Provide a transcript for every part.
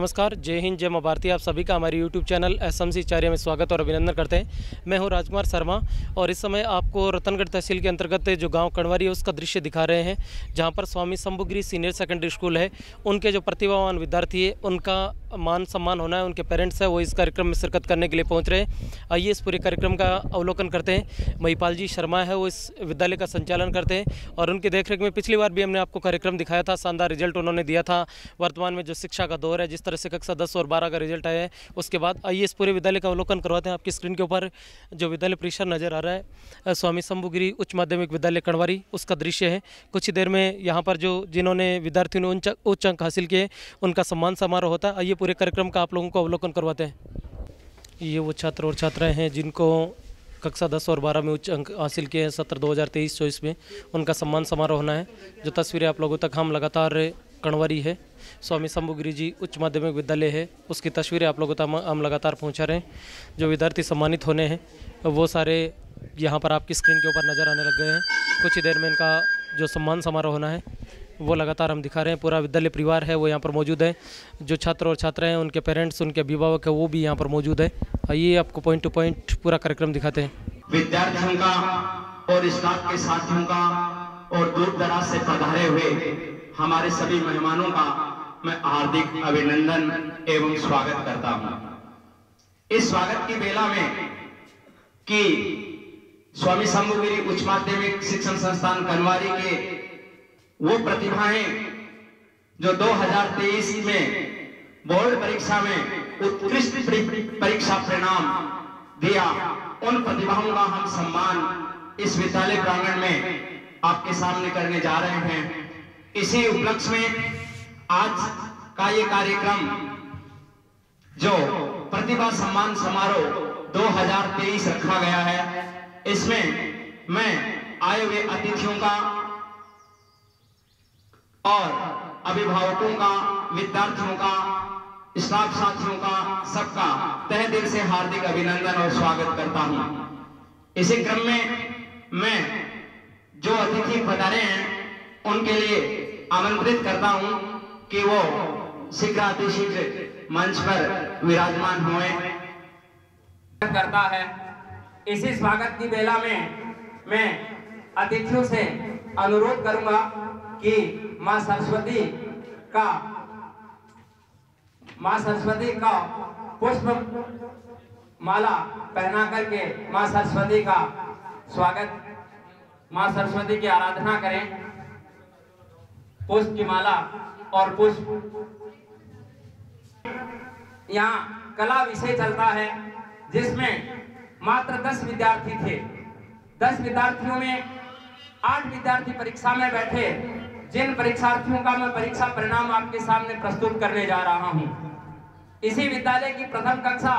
नमस्कार, जय हिंद, जय भारती आप सभी का हमारे यूट्यूब चैनल एस एम में स्वागत और अभिनंदन करते हैं। मैं हूँ राजकुमार शर्मा और इस समय आपको रतनगढ़ तहसील के अंतर्गत जो गाँव कणवारी है, उसका दृश्य दिखा रहे हैं, जहाँ पर Swami Shambhugiri senior secondary school है। उनके जो प्रतिभावान विद्यार्थी है, उनका मान सम्मान होना है, उनके पेरेंट्स हैं, वो इस कार्यक्रम में शिरकत करने के लिए पहुँच रहे हैं। आइए इस पूरे कार्यक्रम का अवलोकन करते हैं। महिपाल जी शर्मा है, वो इस विद्यालय का संचालन करते हैं और उनकी देखरेख में पिछली बार भी हमने आपको कार्यक्रम दिखाया था, शानदार रिज़ल्ट उन्होंने दिया था। वर्तमान में जो शिक्षा का दौर है, जिस तरह से कक्षा दस और बारह का रिज़ल्ट आया है। उसके बाद आइए इस पूरे विद्यालय का अवलोकन करवाते हैं। आपकी स्क्रीन के ऊपर जो विद्यालय परिसर नज़र आ रहा है स्वामी शंभुगिरी उच्च माध्यमिक विद्यालय कणवारी उसका दृश्य है। कुछ ही देर में यहाँ पर जो जिन्होंने विद्यार्थियों ने उच्च उच्च अंक हासिल किए, उनका सम्मान समारोह होता है। आइए पूरे कार्यक्रम का आप लोगों को अवलोकन करवाते हैं। ये वो छात्र और छात्राएँ हैं जिनको कक्षा दस और बारह में उच्च अंक हासिल किए हैं, सत्र दो हज़ार तेईस चौबीस में। उनका सम्मान समारोह होना है। जो तस्वीरें आप लोगों तक हम लगातार कणवारी है। स्वामी शंभुगिरी जी उच्च माध्यमिक विद्यालय है। उसकी तस्वीरें आप लोगों तक हम- लगातार पहुँचा रहे हैं। जो विद्यार्थी सम्मानित होने हैं, वो सारे यहाँ पर आपकी स्क्रीन के ऊपर नज़र आने लग गए हैं। कुछ ही देर में इनका जो सम्मान समारोह होना है, वो लगातार हम दिखा रहे हैं। पूरा विद्यालय परिवार है, वो यहाँ पर मौजूद है। जो छात्र और छात्राएँ हैं, उनके पेरेंट्स उनके अभिभावक है, वो भी यहाँ पर मौजूद है। आइए आपको पॉइंट टू पॉइंट पूरा कार्यक्रम दिखाते हैं। विद्यार्थियों का और स्टाफ के साथियों का और दूर दराज से पधारे हुए हमारे सभी मेहमानों का मैं हार्दिक अभिनंदन एवं स्वागत करता हूँ। इस स्वागत की बेला में कि स्वामी शंभुगिरी उच्च माध्यमिक शिक्षण संस्थान कनवारी के वो प्रतिभाएँ जो 2023 में बोर्ड परीक्षा में उत्कृष्ट परीक्षा परिणाम दिया, उन प्रतिभाओं का हम सम्मान इस विद्यालय प्रांगण में आपके सामने करने जा रहे हैं। इसी उपलक्ष्य में आज का ये कार्यक्रम, जो प्रतिभा सम्मान समारोह 2023 रखा गया है, इसमें मैं आए हुए अतिथियों का और अभिभावकों का, विद्यार्थियों का, स्टाफ साथियों का, सबका तहे दिल से हार्दिक अभिनंदन और स्वागत करता हूँ। इसी क्रम में मैं जो अतिथि पधारे हैं, उनके लिए आमंत्रित करता हूँ कि वो शीघ्र अतिशीघ्र मंच पर विराजमान हुए। करता है। इसी स्वागत की बेला में मैं अतिथियों से अनुरोध करूँगा कि माँ सरस्वती का, माँ सरस्वती का पुष्प माला पहना करके माँ सरस्वती का स्वागत, माँ सरस्वती की आराधना करें। पुष्प की माला और पुष्प। यहाँ कला विषय चलता है, जिसमें मात्र दस विद्यार्थी थे। दस विद्यार्थियों में आठ विद्यार्थी परीक्षा में बैठे। जिन परीक्षार्थियों का मैं परीक्षा परिणाम आपके सामने प्रस्तुत करने जा रहा हूँ। इसी विद्यालय की प्रथम कक्षा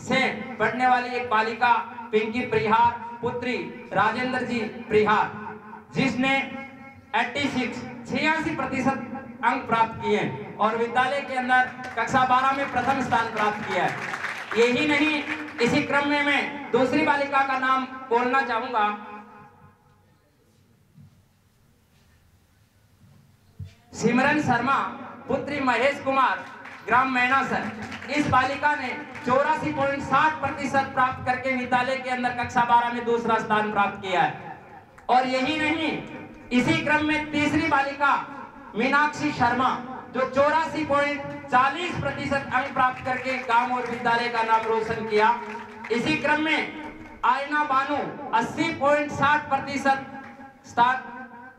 से पढ़ने वाली एक बालिका, पिंकी प्रिहार, पुत्री राजेंद्र जी प्रिहार, जिसने 86 छियासी प्रतिशत अंक प्राप्त किए और विद्यालय के अंदर कक्षा 12 में प्रथम स्थान प्राप्त किया है। यही नहीं, इसी क्रम में मैं दूसरी बालिका का नाम बोलना चाहूँगा। सिमरन शर्मा, पुत्री महेश कुमार, ग्राम मैना सर। इस बालिका ने चौरासी पॉइंट सात प्रतिशत प्राप्त करके विद्यालय के अंदर कक्षा बारह में दूसरा स्थान प्राप्त किया है। और यही नहीं इसी क्रम में तीसरी बालिका मीनाक्षी शर्मा, जो चौरासी पॉइंट चालीस प्रतिशत अंक प्राप्त करके गाँव और विद्यालय का नाम रोशन किया। इसी क्रम में आयना बानो अस्सी पॉइंट साठ प्रतिशत स्थान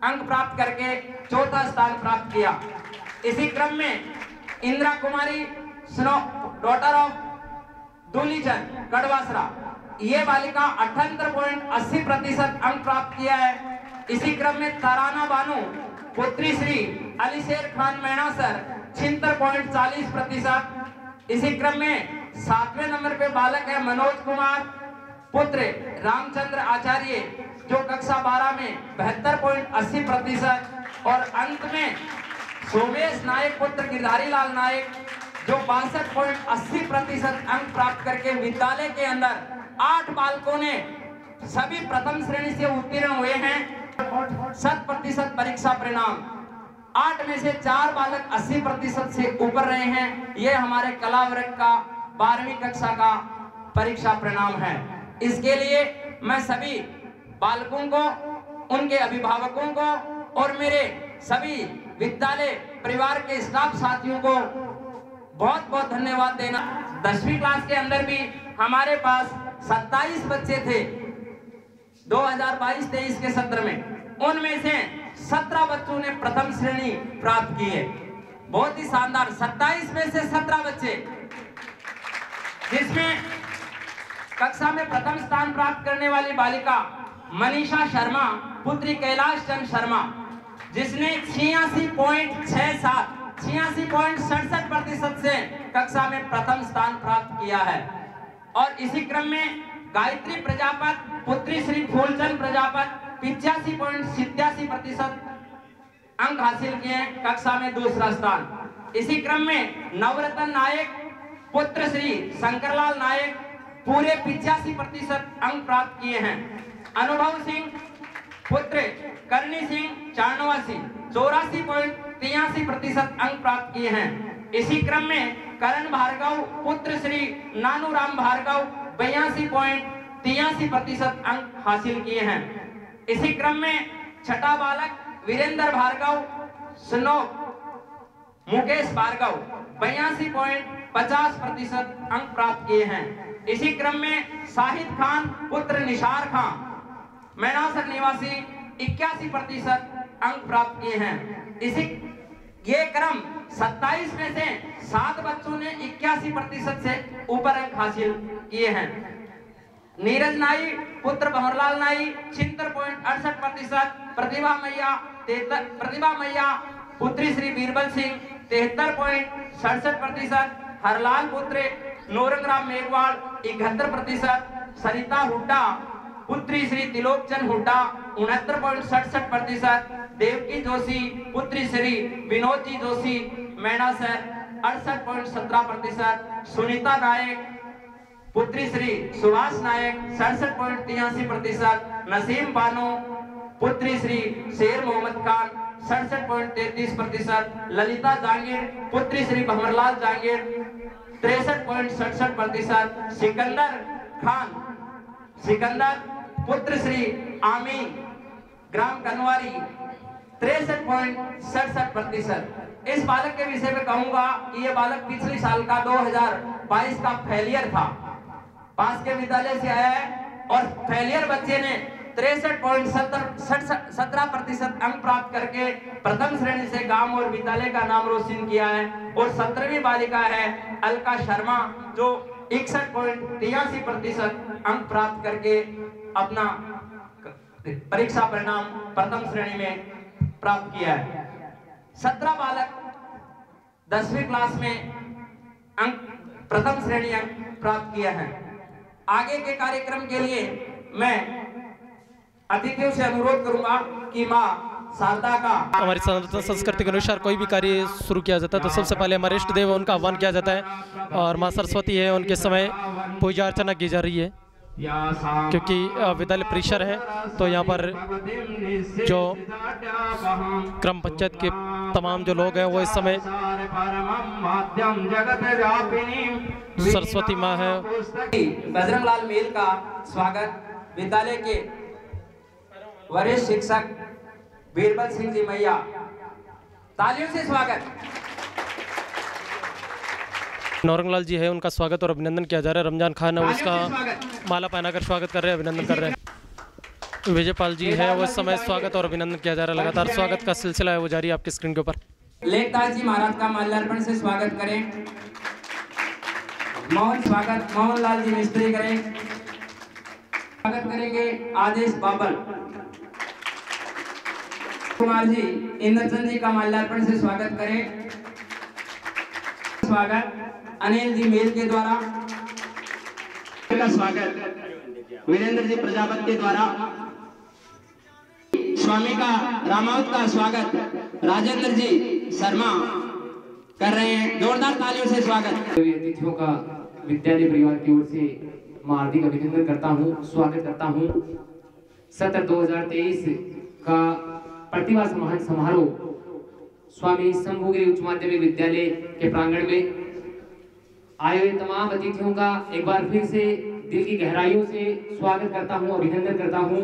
अंक प्राप्त करके चौथा स्थान प्राप्त किया। इसी क्रम में इंदिरा कुमारी, स्नो डॉटर ऑफ़ दूलीचंद कड़वासरा ये बालिका अठहत्तर पॉइंट अस्सी प्रतिशत अंक प्राप्त किया है। इसी क्रम में ताराना बानो, पुत्री श्री अली शेर खान मैनासर छिहत्तर पॉइंट चालीस प्रतिशत। इसी क्रम में सातवें नंबर पे बालक है मनोज कुमार, पुत्र रामचंद्र आचार्य, जो कक्षा 12 में बहत्तर पॉइंट अस्सी प्रतिशत। और अंत में सोमेश नायक, पुत्र गिरधारी लाल नायक, जो बासठ पॉइंट अस्सी प्रतिशत अंक प्राप्त करके विद्यालय के अंदर आठ बालकों ने सभी प्रथम श्रेणी से उत्तीर्ण हुए हैं। शत प्रतिशत परीक्षा परिणाम। आठ में से चार बालक 80 प्रतिशत से ऊपर रहे हैं। ये हमारे कला वर्ग का, बारहवीं कक्षा का परीक्षा परिणाम है। इसके लिए मैं सभी बालकों को, उनके अभिभावकों को और मेरे सभी विद्यालय परिवार के स्टाफ साथियों को बहुत बहुत धन्यवाद देना। दसवीं क्लास के अंदर भी हमारे पास 27 बच्चे थे। 2022-23 के सत्र में उनमें से 17 बच्चों ने प्रथम श्रेणी प्राप्त की है। बहुत ही शानदार 27 में से 17 बच्चे। जिसमें कक्षा में प्रथम स्थान प्राप्त करने वाली बालिका मनीषा शर्मा, पुत्री कैलाश चंद शर्मा, जिसने छियासी पॉइंट छह सात, छियासी पॉइंट सड़सठ प्रतिशत से कक्षा में प्रथम स्थान प्राप्त किया है। और इसी क्रम में गायत्री प्रजापत पुत्री श्री फूलचंद प्रजापत पिचासी पॉइंट सितयासी प्रतिशत अंक हासिल किए कक्षा में दूसरा स्थान। इसी क्रम में नवरत्न नायक, पुत्र श्री शंकरलाल नायक पूरे पिचासी प्रतिशत अंक प्राप्त किए हैं। अनुभव सिंह, पुत्र करणी सिंह चारणवासी चौरासी पॉइंट तिरासी प्रतिशत अंक प्राप्त किए हैं। इसी क्रम में करण भार्गव, पुत्र श्री नानू राम भार्गव बयासी पॉइंट तिरासी प्रतिशत अंक हासिल किए हैं। इसी क्रम में छठा बालक वीरेंद्र भार्गव स्नो मुकेश भार्गव बयासी पॉइंट पचास प्रतिशत अंक प्राप्त किए हैं। इसी क्रम में शाहिद खान, पुत्र निशार खान मैनासर निवासी इक्यासी प्रतिशत अंक प्राप्त किए हैं। इसी ये क्रम 27 में से सात बच्चों ने इक्यासी प्रतिशत से ऊपर अंक हासिल किए हैं। नीरज नाई पुत्र भंवरलाल नाई छिहत्तर पॉइंट अड़सठ प्रतिशत, प्रतिभा मैया प्रतिभा मैया, पुत्री श्री बीरबल सिंह, तिहत्तर पॉइंट सड़सठ प्रतिशत, हरलाल पुत्र, नोरंगराम मेघवाल, इकहत्तर प्रतिशत, सरिता हुड्डा, पुत्री श्री तिलोकचंद हुड्डा, उनहत्तर पॉइंट सड़सठ प्रतिशत, देवकी जोशी, पुत्री श्री विनोद जी जोशी, मैना सर, अड़सठ पॉइंट सत्रह प्रतिशत, सुनीता नायक पुत्री श्री सुभाष नायक, सड़सठ पॉइंट तिरासी प्रतिशत, नसीम बानो, पुत्री श्री शेर मोहम्मद खान, सड़सठ पॉइंट तैतीस प्रतिशत, ललिता जांगीर, पुत्री श्री भंवरलाल जांगीर, तिरसठ पॉइंट सड़सठ प्रतिशत, सिकंदर खान, सिकंदर, पुत्र श्री आमी, ग्राम कनवारी, तिरसठ पॉइंट सड़सठ प्रतिशत। इस बालक के विषय में कहूँगा कि ये बालक पिछले साल का 2022 का फेलियर था। पास के विद्यालय से आया है और फेलियर बच्चे ने तिरसठ पॉइंट सत्रह प्रतिशत अंक प्राप्त करके प्रथम श्रेणी से गाँव और विद्यालय का नाम रोशन किया है और सत्रहवीं बालिका है अलका शर्मा, जो इकसठ पॉइंट तिरासी प्रतिशत अंक प्राप्त करके अपना परीक्षा परिणाम प्रथम श्रेणी में प्राप्त किया है। सत्रह बालक दसवीं क्लास में अंक, प्रथम श्रेणी अंक प्राप्त किया है। आगे के कार्यक्रम के लिए मैं अतिथियों से अनुरोध करूँगा कि माँ का हमारी सनातन संस्कृति के अनुसार कोई भी कार्य शुरू किया जाता है तो सबसे पहले हमारे इष्ट देव उनका आह्वान किया जाता है और माँ सरस्वती है, उनके समय पूजा अर्चना की जा रही है। क्योंकि विद्यालय परिसर है तो यहाँ पर जो क्रम पंचायत के तमाम जो लोग हैं वो इस समय सरस्वती माँ है। बजरंग लाल मेल का स्वागत। विद्यालय के वरिष्ठ शिक्षक बीरबल सिंह जी मैया तालियों से स्वागत। नौरंगलाल जी है, उनका स्वागत और अभिनंदन किया जा रहा है। रमज़ान खान है उसका माला पहनाकर स्वागत कर रहे हैं, अभिनंदन कर रहे हैं। विजयपाल जी है वो इस समय स्वागत और अभिनंदन किया जा रहा है लगातार। स्वागत का सिलसिला है वो जारी आपकी स्क्रीन के ऊपर। लेखदास जी महाराज का माल्यार्पण से स्वागत करें। मोहन स्वागत मोहन लाल जी मिस्त्री करें। स्वागत करेंगे आदेश बाबल। कुमार जी, इंद्रचंद जी का माल्यार्पण से स्वागत करें। स्वागत। अनिल जी मेल के द्वारा। का स्वागत। वीरेंद्र जी प्रजापत के द्वारा। स्वामी का रामावत का स्वागत। राजेंद्र जी शर्मा कर रहे हैं। जोरदार तालियों से स्वागत। अतिथियों का विद्यालय परिवार की ओर से मैं हार्दिक अभिनंदन करता हूँ स्वागत करता हूँ। सत्र 2023 का प्रतिभा समारोह स्वामी शंभुगिरी उच्च माध्यमिक विद्यालय के प्रांगण में आए हुए तमाम अतिथियों का एक बार फिर से दिल की गहराइयों से स्वागत करता हूँ, अभिनंदन करता हूँ।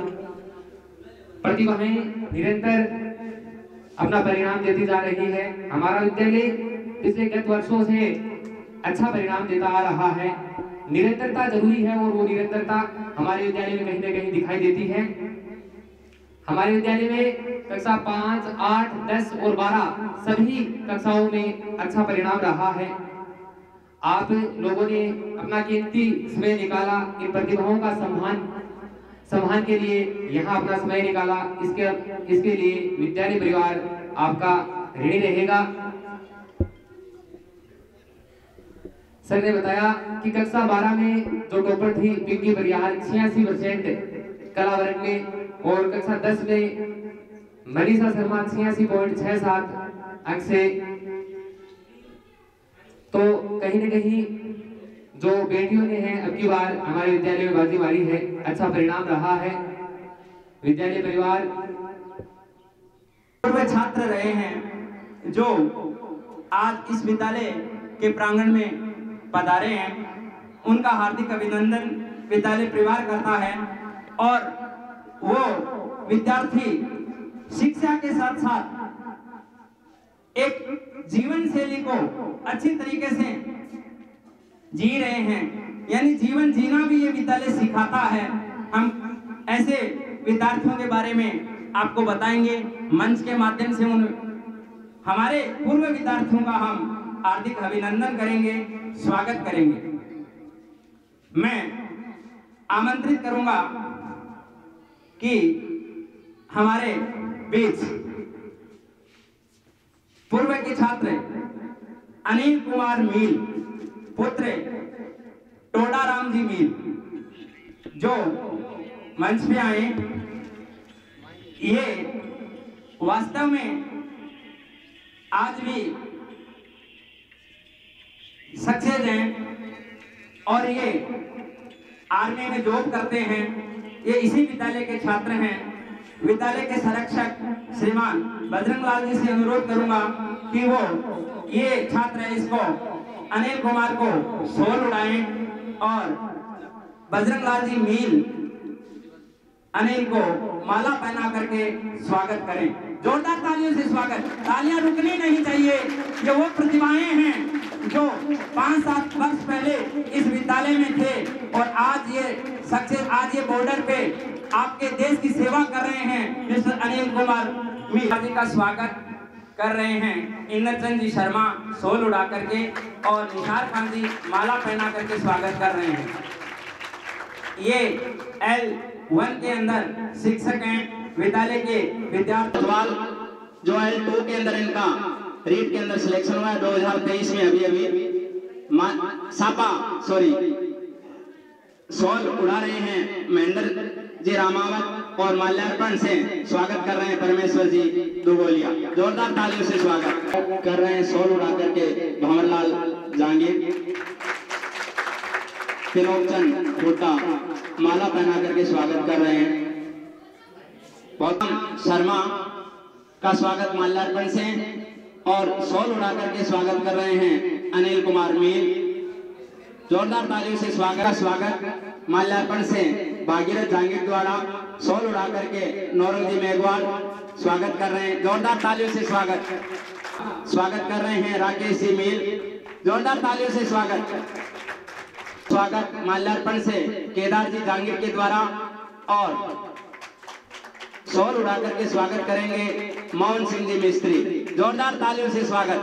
प्रतिभाएँ निरंतर अपना परिणाम देती जा रही है। हमारा विद्यालय पिछले गत वर्षों से अच्छा परिणाम देता आ रहा है। निरंतरता ज़रूरी है और वो निरंतरता हमारे विद्यालय में कहीं ना कहीं दिखाई देती है। हमारे विद्यालय में कक्षा पाँच, आठ, दस और बारह सभी कक्षाओं में अच्छा परिणाम रहा है। आप लोगों ने अपना कीमती समय निकाला, इन प्रतिभाओं का सम्मान सम्मान के लिए यहाँ अपना समय निकाला। इसके इसके लिए विद्यालय परिवार आपका ऋणी रहेगा। सर ने बताया कि कक्षा 12 में जो टॉपर थी पिंकी बरियार छियासी परसेंट कला वर्ग में और कक्षा 10 में मनीषा शर्मा छियासी पॉइंट छह सात अंक से। तो कहीं ना कहीं जो बेटियों ने हैं, अब की बार हमारे विद्यालय में बाजी मारी है। अच्छा परिणाम रहा है। विद्यालय परिवार पूर्व छात्र रहे हैं, जो आज इस विद्यालय के प्रांगण में पधारे हैं। उनका हार्दिक अभिनंदन विद्यालय परिवार करता है और वो विद्यार्थी शिक्षा के साथ साथ एक जीवन शैली को अच्छी तरीके से जी रहे हैं। यानी जीवन जीना भी ये विद्यालय सिखाता है। हम ऐसे विद्यार्थियों के बारे में आपको बताएँगे। मंच के माध्यम से उन हमारे पूर्व विद्यार्थियों का हम हार्दिक अभिनंदन करेंगे, स्वागत करेंगे। मैं आमंत्रित करूँगा कि हमारे बीच पूर्व के छात्र अनिल कुमार मील, पुत्र टोडाराम जी मील, जो मंच पे आए। ये वास्तव में आज भी सक्सेस हैं और ये आर्मी में जॉब करते हैं। ये इसी विद्यालय के छात्र हैं। विद्यालय के संरक्षक श्रीमान बजरंग लाल जी से अनुरोध करूँगा कि वो ये छात्र इसको, अनिल कुमार को सोल उड़ाएँ और बजरंग लाल जी मील, अनिल को माला पहना करके स्वागत करें। जोरदार तालियों से स्वागत। तालियाँ रुकनी नहीं चाहिए। ये वो प्रतिभाएँ हैं जो पाँच सात वर्ष पहले इस विद्यालय में थे और आज ये सक्सेस आज ये बॉर्डर पे आपके देश की सेवा कर रहे हैं। मिस्टर अनिल कुमार मीणा जी का स्वागत कर रहे हैं। इंद्रचंद जी शर्मा सोल उड़ा करके और निशार खान जी माला पहना करके स्वागत कर रहे हैं। ये एल वन के अंदर शिक्षक हैं। विद्यालय के विद्यार्थी जो एल टू के अंदर इनका रीट के अंदर सिलेक्शन हुआ है 2023 में अभी अभी। सापा सॉरी सॉल उड़ा रहे हैं। महेंद्र जी रामावत और माल्यार्पण से स्वागत कर रहे हैं परमेश्वर जी दुगोलिया। जोरदार तालियों से स्वागत कर रहे हैं सोल उड़ा करके भंवरलाल जहांगीर त्रिलोकचंद हुड्डा माला पहना करके स्वागत कर रहे हैं। गौतम शर्मा का स्वागत माल्यार्पण से और सोल उड़ा करके स्वागत कर रहे हैं अनिल कुमार मील जोरदार तालियों से स्वागत स्वागत माल्यार्पण से भागीरथ जहांगीर द्वारा। सॉल उड़ा करके नौरंग मेघवाल, स्वागत कर रहे हैं। जोरदार तालियों से स्वागत। स्वागत कर रहे हैं राकेश जी मील जोरदार तालियों से स्वागत। स्वागत माल्यार्पण से केदार जी जहांगीर के द्वारा। और सौर उड़ा करके स्वागत करेंगे मोहन सिंह जी मिस्त्री। जोरदार तालियों से स्वागत।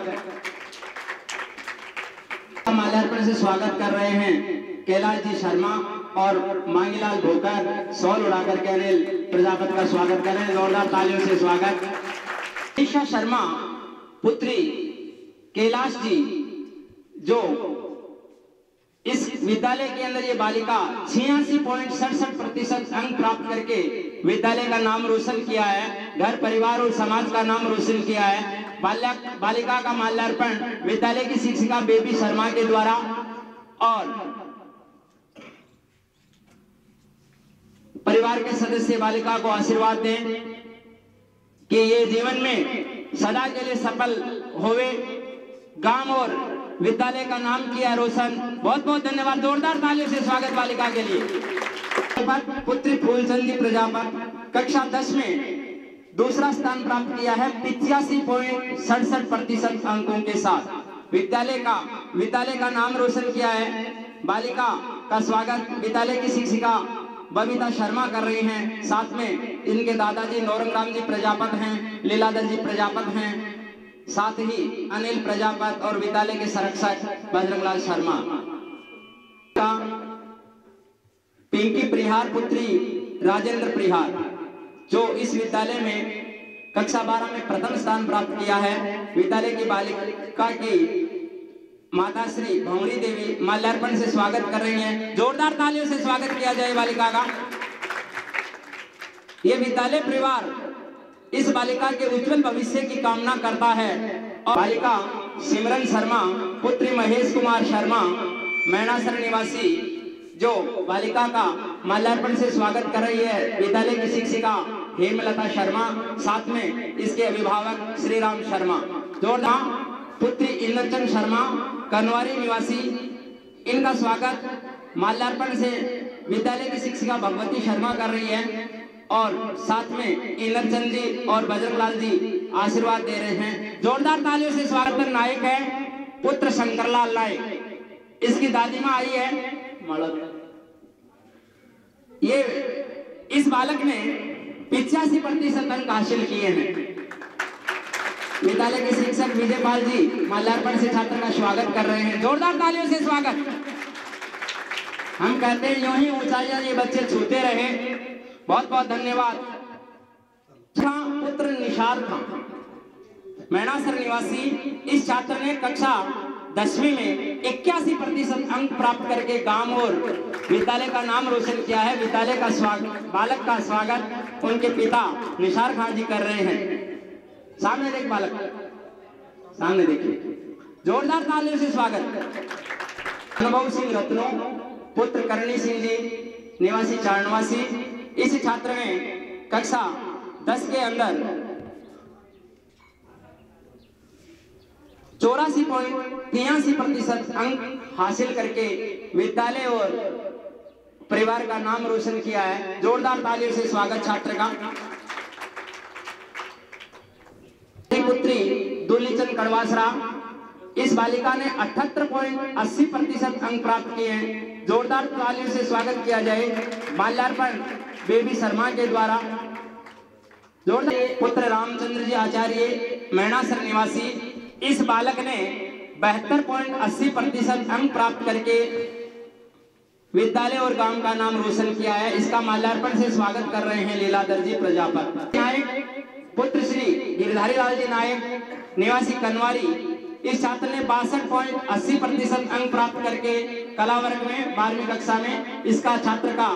माल्यार्पण से स्वागत कर रहे हैं कैलाश जी शर्मा। और मांगीलाल भोकर, सौर उड़ा करके अनिल प्रजापति का स्वागत कर रहे हैं। जोरदार तालियों से स्वागत। ईशा शर्मा, पुत्री, कैलाश जी, जो इस विद्यालय के अंदर ये बालिका छियासी पॉइंट सड़सठ प्रतिशत अंक प्राप्त करके विद्यालय का नाम रोशन किया है, घर, परिवार और समाज का नाम रोशन किया है। बालिका का माल्यार्पण विद्यालय की शिक्षिका बेबी शर्मा के द्वारा और परिवार के सदस्य बालिका को आशीर्वाद दें कि ये जीवन में सदा के लिए सफल होवे। गाँव और विद्यालय का नाम किया रोशन। बहुत बहुत धन्यवाद। जोरदार तालियों से स्वागत बालिका के लिए। पुत्री फूलचंदी प्रजापत कक्षा दस में दूसरा स्थान प्राप्त किया है पिचासी पॉइंट सड़सठ प्रतिशत अंकों के साथ। विद्यालय का विद्यालय का नाम रोशन किया है। बालिका का स्वागत विद्यालय की शिक्षिका बबीता शर्मा कर रही हैं। साथ में इनके दादाजी नौरंग राम जी प्रजापत हैं, लीलाधर जी प्रजापत हैं। साथ ही अनिल प्रजापत और विद्यालय के संरक्षक बजरंगलाल शर्मा। का पिंकी प्रिहार पुत्री राजेंद्र प्रिहार, जो इस विद्यालय में कक्षा बारह में प्रथम स्थान प्राप्त किया है। विद्यालय की बालिका की माता श्री भौरी देवी माल्यार्पण से स्वागत कर रही हैं। जोरदार तालियों से स्वागत किया जाए बालिका का। ये विद्यालय परिवार इस बालिका के उज्जवल भविष्य की कामना करता है। और बालिका सिमरन शर्मा, पुत्री महेश कुमार शर्मा, मैनासर निवासी, जो बालिका का माल्यार्पण से स्वागत कर रही है। विद्यालय की शिक्षिका हेमलता शर्मा, साथ में इसके अभिभावक श्री राम शर्मा। जोरदार पुत्री इंद्रचंद शर्मा कनवारी निवासी। इनका स्वागत माल्यार्पण से विद्यालय की शिक्षिका भगवती शर्मा कर रही है और साथ में इंद्रचंद जी और बजरंगलाल जी आशीर्वाद दे रहे हैं। जोरदार तालियों से स्वागत नायक है पुत्र शंकरलाल नायक। इसकी दादी माँ आई है। ये इस बालक ने पिचासी प्रतिशत अंक हासिल किए हैं। विद्यालय के शिक्षक विजय पाल जी माल्यार्पण से छात्र का स्वागत कर रहे हैं। जोरदार तालियों से स्वागत। हम कहते हैं, यूँ ही ऊंचाइयाँ ये बच्चे छूते रहे। बहुत बहुत धन्यवाद। पुत्र निशार था मैनासर निवासी, इस छात्र ने कक्षा दसवीं में इक्यासी प्रतिशत अंक प्राप्त करके गाँव और विद्यालय का नाम रोशन किया है। विद्यालय का स्वागत बालक का स्वागत उनके पिता निशार खान जी कर रहे हैं। सामने देख बालक। सामने देखिए। जोरदार तालियों से स्वागत। अनुभव सिंह रत्नो, पुत्र करणी सिंह जी, निवासी चारणवासी, इस छात्र में कक्षा दस के अंदर चौरासी पॉइंट तिरासी प्रतिशत अंक हासिल करके विद्यालय और परिवार का नाम रोशन किया है। जोरदार तालियों से स्वागत छात्र का। दुलीचंद कड़वासरा इस बालिका ने अठहत्तर पॉइंट अस्सी प्रतिशत अंक प्राप्त किए हैं। जोरदार तालियों से स्वागत किया जाए माल्यार्पण बेबी शर्मा के द्वारा। जोरदार पुत्र रामचंद्र जी आचार्य मैणासर निवासी, इस बालक ने बहत्तर पॉइंट अस्सी प्रतिशत अंक प्राप्त करके विद्यालय और गाँव का नाम रोशन किया है। इसका माल्यार्पण से स्वागत कर रहे हैं लीलाधर जी प्रजापत। पुत्र श्री गिरधारी लाल जी नायक, निवासी कनवारी, इस छात्र ने बासठ पॉइंट अस्सी प्रतिशत अंक प्राप्त करके कला वर्ग में बारहवीं कक्षा में इसका छात्र का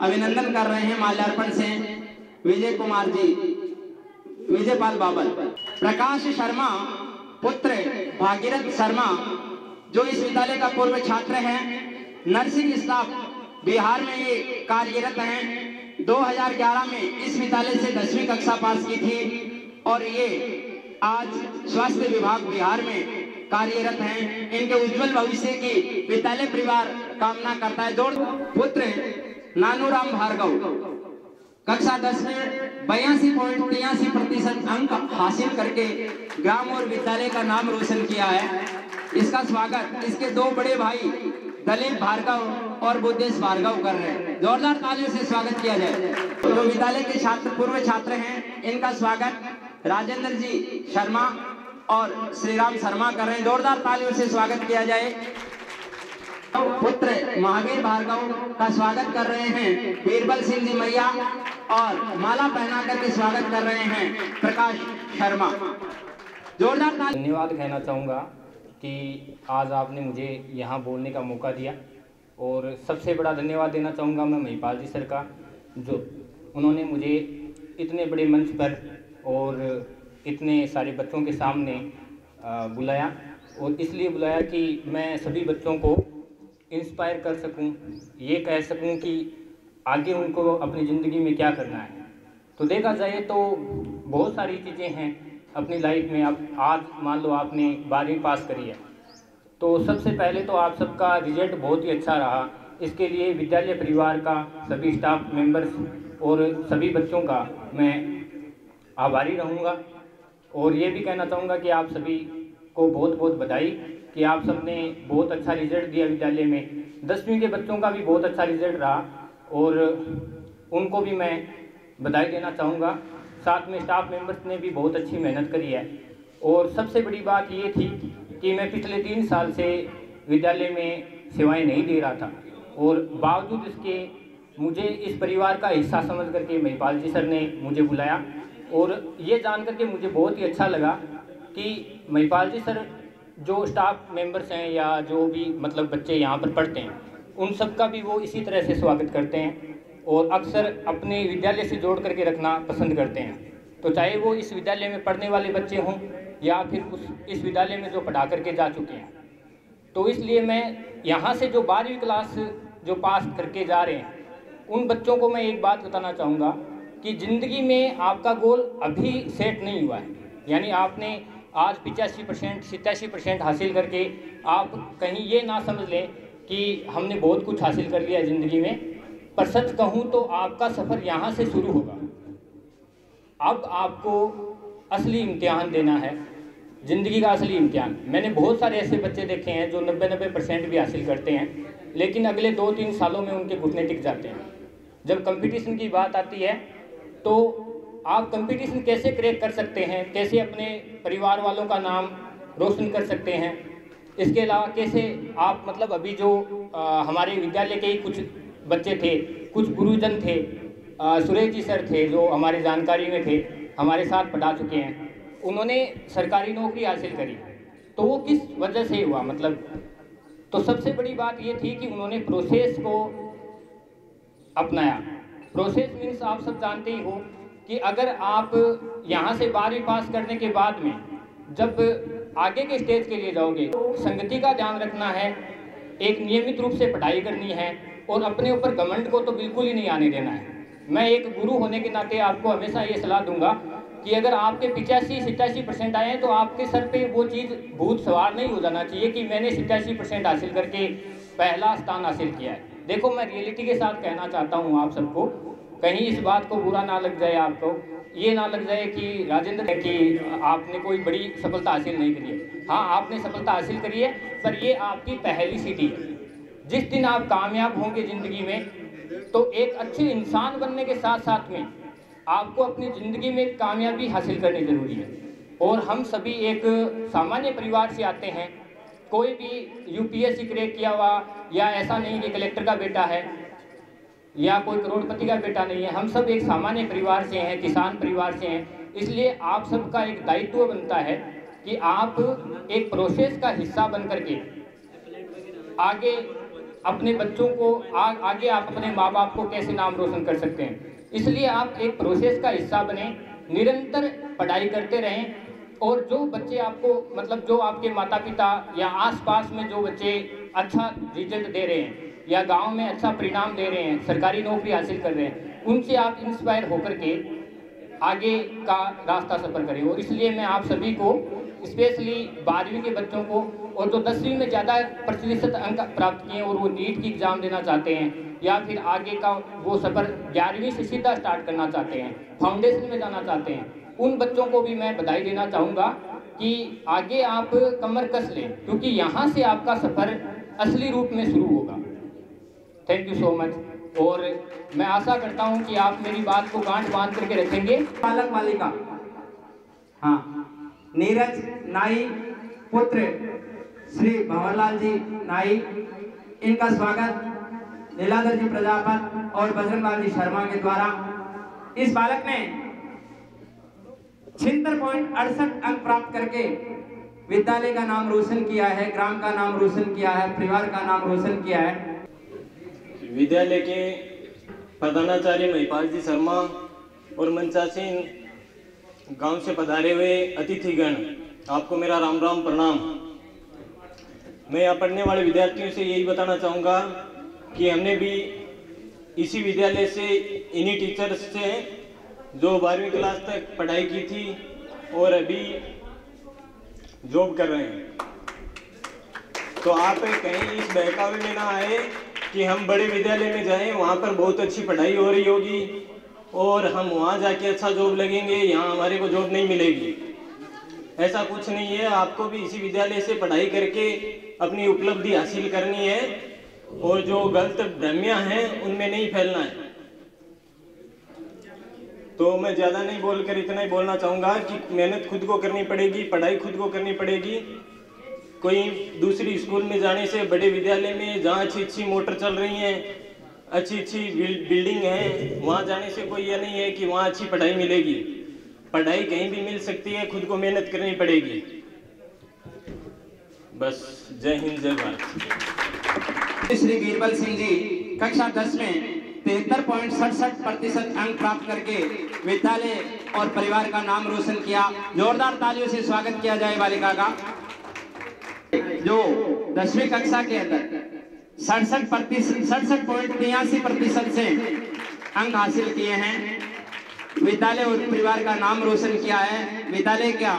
अभिनंदन कर रहे हैं माल्यार्पण से विजय कुमार जी विजय पाल बाबल। प्रकाश शर्मा, पुत्र भागीरथ शर्मा, जो इस विद्यालय का पूर्व छात्र हैं, नर्सिंग स्टाफ, बिहार में ये कार्यरत हैं। 2011 में इस विद्यालय से दसवीं कक्षा पास की थी और ये आज स्वास्थ्य विभाग बिहार में कार्यरत हैं। इनके उज्जवल भविष्य की विद्यालय परिवार कामना करता है। दो पुत्र नानूराम भार्गव, कक्षा दस में बयासी पॉइंट तिरासी प्रतिशत अंक हासिल करके ग्राम और विद्यालय का नाम रोशन किया है। इसका स्वागत इसके दो बड़े भाई दलीप भार्गव और बुद्धेश भार्गव कर रहे हैं। जोरदार तालियों से स्वागत किया जाए। तो विद्यालय के छात्र, पूर्व छात्र हैं, इनका स्वागत राजेंद्र जी शर्मा और श्री राम शर्मा कर रहे हैं। जोरदार तालियों से स्वागत किया जाए। पुत्र महावीर भार्गव का स्वागत कर रहे हैं। बीरबल सिंह जी मैया और माला पहना करके स्वागत कर रहे हैं प्रकाश शर्मा। जोरदार धन्यवाद कहना चाहूँगा। कि आज आपने मुझे यहाँ बोलने का मौका दिया। और सबसे बड़ा धन्यवाद देना चाहूँगा मैं महिपाल जी सर का जो उन्होंने मुझे इतने बड़े मंच पर और इतने सारे बच्चों के सामने बुलाया। और इसलिए बुलाया कि मैं सभी बच्चों को इंस्पायर कर सकूँ, ये कह सकूँ कि आगे उनको अपनी ज़िंदगी में क्या करना है। तो देखा जाए तो बहुत सारी चीज़ें हैं। अपनी लाइफ में अब आज मान लो आपने बारहवीं पास करी है। तो सबसे पहले तो आप सबका रिज़ल्ट बहुत ही अच्छा रहा। इसके लिए विद्यालय परिवार का, सभी स्टाफ मेंबर्स और सभी बच्चों का मैं आभारी रहूँगा। और ये भी कहना चाहूँगा कि आप सभी को बहुत बहुत बधाई, कि आप सबने बहुत अच्छा रिज़ल्ट दिया विद्यालय में। दसवीं के बच्चों का भी बहुत अच्छा रिज़ल्ट रहा और उनको भी मैं बधाई देना चाहूँगा। साथ में स्टाफ मेंबर्स ने भी बहुत अच्छी मेहनत करी है। और सबसे बड़ी बात ये थी कि मैं पिछले तीन साल से विद्यालय में सेवाएँ नहीं दे रहा था। और बावजूद इसके मुझे इस परिवार का हिस्सा समझ करके महिपाल जी सर ने मुझे बुलाया। और ये जान करके मुझे बहुत ही अच्छा लगा कि महिपाल जी सर जो स्टाफ मेंबर्स हैं या जो भी मतलब बच्चे यहाँ पर पढ़ते हैं, उन सब का भी वो इसी तरह से स्वागत करते हैं। और अक्सर अपने विद्यालय से जोड़ करके रखना पसंद करते हैं। तो चाहे वो इस विद्यालय में पढ़ने वाले बच्चे हों या फिर उस, इस विद्यालय में जो पढ़ा करके जा चुके हैं। तो इसलिए मैं यहाँ से जो बारहवीं क्लास जो पास करके जा रहे हैं, उन बच्चों को मैं एक बात बताना चाहूँगा कि ज़िंदगी में आपका गोल अभी सेट नहीं हुआ है। यानी आपने आज पिचासी परसेंट सतासी परसेंट हासिल करके आप कहीं ये ना समझ लें कि हमने बहुत कुछ हासिल कर लिया ज़िंदगी में। पर सच कहूँ तो आपका सफ़र यहाँ से शुरू होगा। अब आपको असली इम्तिहान देना है ज़िंदगी का असली इम्तिहान। मैंने बहुत सारे ऐसे बच्चे देखे हैं जो नब्बे नब्बे परसेंट भी हासिल करते हैं लेकिन अगले दो तीन सालों में उनके घुटने टिक जाते हैं। जब कंपटीशन की बात आती है तो आप कंपटीशन कैसे क्रैक कर सकते हैं कैसे अपने परिवार वालों का नाम रोशन कर सकते हैं इसके अलावा कैसे आप मतलब अभी जो आ, हमारे विद्यालय के ही कुछ बच्चे थे, कुछ गुरुजन थे सुरेश जी सर थे जो हमारे जानकारी में थे, हमारे साथ पढ़ा चुके हैं। उन्होंने सरकारी नौकरी हासिल करी। तो वो किस वजह से हुआ? मतलब तो सबसे बड़ी बात ये थी कि उन्होंने प्रोसेस को अपनाया। प्रोसेस मीन्स आप सब जानते ही हो कि अगर आप यहाँ से बारहवीं पास करने के बाद में जब आगे के स्टेज के लिए जाओगे, संगति का ध्यान रखना है, एक नियमित रूप से पढ़ाई करनी है और अपने ऊपर घमंड को तो बिल्कुल ही नहीं आने देना है। मैं एक गुरु होने के नाते आपको हमेशा ये सलाह दूँगा कि अगर आपके पिचासी सितासी परसेंट आए हैं तो आपके सर पे वो चीज़ भूत सवार नहीं हो जाना चाहिए कि मैंने सितासी परसेंट हासिल करके पहला स्थान हासिल किया है। देखो, मैं रियलिटी के साथ कहना चाहता हूँ आप सबको, कहीं इस बात को बुरा ना लग जाए आपको, ये ना लग जाए कि राजेंद्र, कि आपने कोई बड़ी सफलता हासिल नहीं करी है। हाँ आपने सफलता हासिल करी है, पर ये आपकी पहली सीढ़ी है। जिस दिन आप कामयाब होंगे ज़िंदगी में तो एक अच्छे इंसान बनने के साथ साथ में आपको अपनी ज़िंदगी में कामयाबी हासिल करनी ज़रूरी है। और हम सभी एक सामान्य परिवार से आते हैं। कोई भी यूपीएससी क्रैक किया हुआ या ऐसा नहीं कि कलेक्टर का बेटा है या कोई करोड़पति का बेटा नहीं है। हम सब एक सामान्य परिवार से हैं, किसान परिवार से हैं। इसलिए आप सबका एक दायित्व बनता है कि आप एक प्रोसेस का हिस्सा बन करके आगे अपने बच्चों को आ, आगे आप अपने माँ बाप को कैसे नाम रोशन कर सकते हैं? इसलिए आप एक प्रोसेस का हिस्सा बने निरंतर पढ़ाई करते रहें और जो बच्चे आपको मतलब जो आपके माता पिता या आसपास में जो बच्चे अच्छा रिज़ल्ट दे रहे हैं या गाँव में अच्छा परिणाम दे रहे हैं सरकारी नौकरी हासिल कर रहे हैं उनसे आप इंस्पायर होकर के आगे का रास्ता सफ़र करें। और इसलिए मैं आप सभी को स्पेशली बारहवीं के बच्चों को और जो दसवीं में ज़्यादा प्रतिशत अंक प्राप्त किए और वो नीट की एग्ज़ाम देना चाहते हैं या फिर आगे का वो सफ़र ग्यारहवीं से सीधा स्टार्ट करना चाहते हैं फाउंडेशन में जाना चाहते हैं, उन बच्चों को भी मैं बधाई देना चाहूँगा कि आगे आप कमर कस लें, क्योंकि यहाँ से आपका सफ़र असली रूप में शुरू होगा। थैंक यू सो मच और मैं आशा करता हूँ कि आप मेरी बात को गांठ बाँध करके रखेंगे। पालक मालिका। हाँ। नीरज नाई पुत्र, श्री भंवरलाल जी नाई, इनका स्वागत लीलाधर जी प्रजापत और बजरंगलाल जी शर्मा के द्वारा। इस बालक ने छिहत्तर पॉइंट अड़सठ अंक प्राप्त करके विद्यालय का नाम रोशन किया है, ग्राम का नाम रोशन किया है, परिवार का नाम रोशन किया है। विद्यालय के प्रधानाचार्य महिपाल जी शर्मा और मंचासीन गाँव से पधारे हुए अतिथिगण, आपको मेरा राम राम प्रणाम। मैं यहाँ पढ़ने वाले विद्यार्थियों से यही बताना चाहूँगा कि हमने भी इसी विद्यालय से, इन्हीं टीचर्स से जो बारहवीं क्लास तक पढ़ाई की थी और अभी जॉब कर रहे हैं। तो आप कहीं इस बहकावे में ना आए कि हम बड़े विद्यालय में जाएँ, वहाँ पर बहुत अच्छी पढ़ाई हो रही होगी। और हम वहाँ जाके अच्छा जॉब लगेंगे, यहाँ हमारे को जॉब नहीं मिलेगी। ऐसा कुछ नहीं है, आपको भी इसी विद्यालय से पढ़ाई करके अपनी उपलब्धि हासिल करनी है और जो गलत भ्रमियाँ हैं, उनमें नहीं फैलना है। तो मैं ज़्यादा नहीं बोलकर इतना ही बोलना चाहूँगा कि मेहनत खुद को करनी पड़ेगी, पढ़ाई खुद को करनी पड़ेगी। कोई दूसरी स्कूल में जाने से बड़े विद्यालय में जहाँ अच्छी अच्छी मोटर चल रही हैं अच्छी अच्छी बिल्डिंग है, वहाँ जाने से कोई ये नहीं है कि वहाँ अच्छी पढ़ाई मिलेगी। पढ़ाई कहीं भी मिल सकती है, खुद को मेहनत करनी पड़ेगी। बस, जय हिंद, जय भारत। श्री बीरबल सिंह जी, कक्षा दस में तिहत्तर पॉइंट सड़सठ प्रतिशत अंक प्राप्त करके विद्यालय और परिवार का नाम रोशन किया। जोरदार तालियों से स्वागत किया जाए बालिका का। जो दसवीं कक्षा के अंदर सड़सठ प्रतिशत, सड़सठ पॉइंट तिरासी प्रतिशत से अंक हासिल किए हैं। विद्यालय और परिवार का नाम रोशन किया है। विद्यालय क्या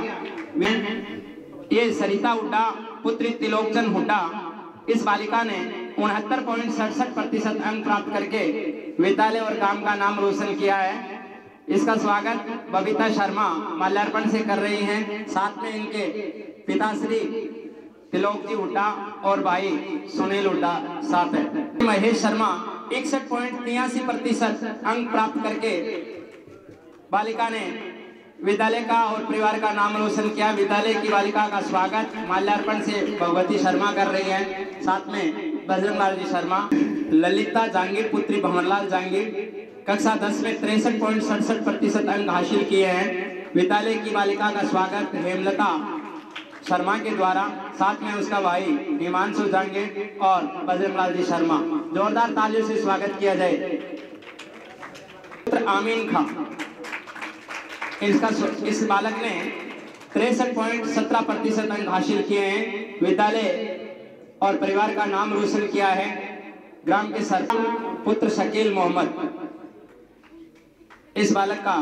ये सरिता हुड्डा, पुत्री तिलोकचंद हुड्डा, इस बालिका ने उनहत्तर पॉइंट सड़सठ प्रतिशत अंक प्राप्त करके विद्यालय और गाँव का नाम रोशन किया है। इसका स्वागत बबीता शर्मा माल्यार्पण से कर रही हैं। साथ में इनके पिताश्री तिलोक जी और भाई सुनील हुड्डा साथ है। महेश शर्मा, इकसठ पॉइंट तिरासी प्रतिशत अंक प्राप्त करके बालिका ने विद्यालय का और परिवार का नाम रोशन किया। विद्यालय की बालिका का स्वागत माल्यार्पण से भगवती शर्मा कर रही है। साथ में बजरंग जी शर्मा, ललिता जांगीर, पुत्री भंवरलाल जांगीर, कक्षा दस में तिरसठ पॉइंट सड़सठ प्रतिशत अंक हासिल किए हैं। विद्यालय की बालिका का स्वागत हेमलता शर्मा के द्वारा। साथ में उसका भाई हिमांशु जांगीर और बजरंग जी शर्मा। जोरदार तालियों से स्वागत किया जाए। आमीन खां। इसका इस बालक ने तिरसठ पॉइंट सत्रह प्रतिशत अंक हासिल किए हैं। विद्यालय और परिवार का नाम रोशन किया है। ग्राम के सरपंच पुत्र शकील मोहम्मद। इस बालक का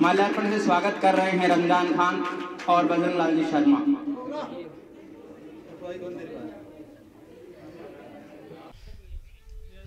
माल्यार्पण से स्वागत कर रहे हैं रमज़ान खान और बजरंग लाल जी शर्मा।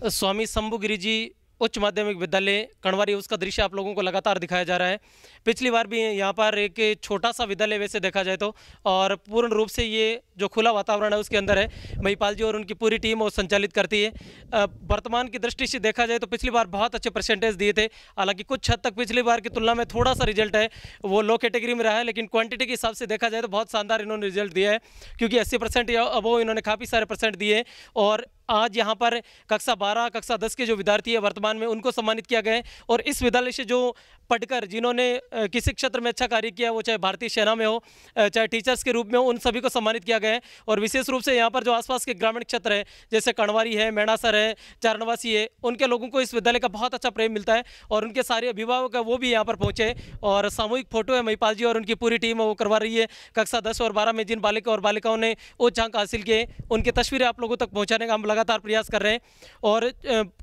स्वामी शंभुगिरी जी उच्च माध्यमिक विद्यालय कणवारी, उसका दृश्य आप लोगों को लगातार दिखाया जा रहा है। पिछली बार भी यहाँ पर एक छोटा सा विद्यालय वैसे देखा जाए तो और पूर्ण रूप से ये जो खुला वातावरण है उसके अंदर है। महिपाल जी और उनकी पूरी टीम वो संचालित करती है। वर्तमान की दृष्टि से देखा जाए तो पिछली बार बहुत अच्छे परसेंटेज दिए थे। हालाँकि कुछ हद तक पिछली बार की तुलना में थोड़ा सा रिज़ल्ट है, वो लो कैटेगरी में रहा है, लेकिन क्वांटिटी के हिसाब से देखा जाए तो बहुत शानदार इन्होंने रिज़ल्ट दिया है, क्योंकि अस्सी परसेंट वो इन्होंने काफ़ी सारे परसेंट दिए और आज यहाँ पर कक्षा बारह, कक्षा दस के जो विद्यार्थी है वर्तमान में, उनको सम्मानित किया गया है। और इस विद्यालय से जो पढ़कर, जिन्होंने किसी क्षेत्र में अच्छा कार्य किया, वो चाहे भारतीय सेना में हो चाहे टीचर्स के रूप में हो, उन सभी को सम्मानित किया गया है। और विशेष रूप से यहाँ पर जो आसपास के ग्रामीण क्षेत्र है, जैसे कणवारी है, मेणासर है चारणवासी है, उनके लोगों को इस विद्यालय का बहुत अच्छा प्रेम मिलता है। और उनके सारे अभिभावक है, वो भी यहाँ पर पहुँचे और सामूहिक फ़ोटो है महिपाल जी और उनकी पूरी टीम, वो करवा रही है। कक्षा दस और बारह में जिन बालिका और बालिकाओं ने उच्च अंक हासिल किए उनकी तस्वीरें आप लोगों तक पहुँचाने का हम लगातार प्रयास कर रहे हैं और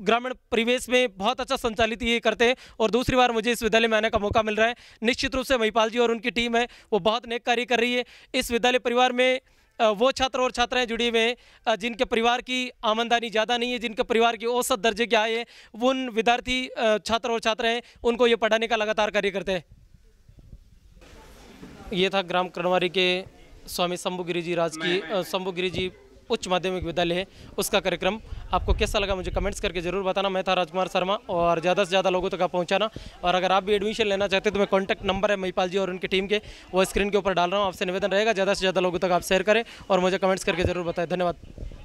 ग्रामीण परिवेश में बहुत अच्छा संचालित ये करते हैं और दूसरी बार मुझे इस विद्यालय में आने का मौका मिल रहा है। निश्चित रूप से महिपाल जी और उनकी टीम है वो बहुत नेक कार्य कर रही है। इस विद्यालय परिवार में वो छात्र और छात्राएँ जुड़ी हुए हैं जिनके परिवार की आमदनी ज़्यादा नहीं है जिनके परिवार की औसत दर्जे के आए हैं वो उन विद्यार्थी छात्र और छात्राएँ उनको ये पढ़ाने का लगातार कार्य करते हैं। ये था ग्राम करणवारी के स्वामी शंभुगिरी जी राज की शंभुगिरी जी उच्च माध्यमिक विद्यालय है, उसका कार्यक्रम। आपको कैसा लगा मुझे कमेंट्स करके ज़रूर बताना। मैं था राजकुमार शर्मा और ज़्यादा से ज़्यादा लोगों तक आप पहुँचाना। और अगर आप भी एडमिशन लेना चाहते हैं तो मैं कॉन्टैक्ट नंबर है महिपाल जी और उनकी टीम के। वो स्क्रीन के ऊपर डाल रहा हूँ, आपसे निवेदन रहेगा, ज़्यादा से ज़्यादा लोगों तक आप शेयर करें और मुझे कमेंट्स करके ज़रूर बताएँ। धन्यवाद।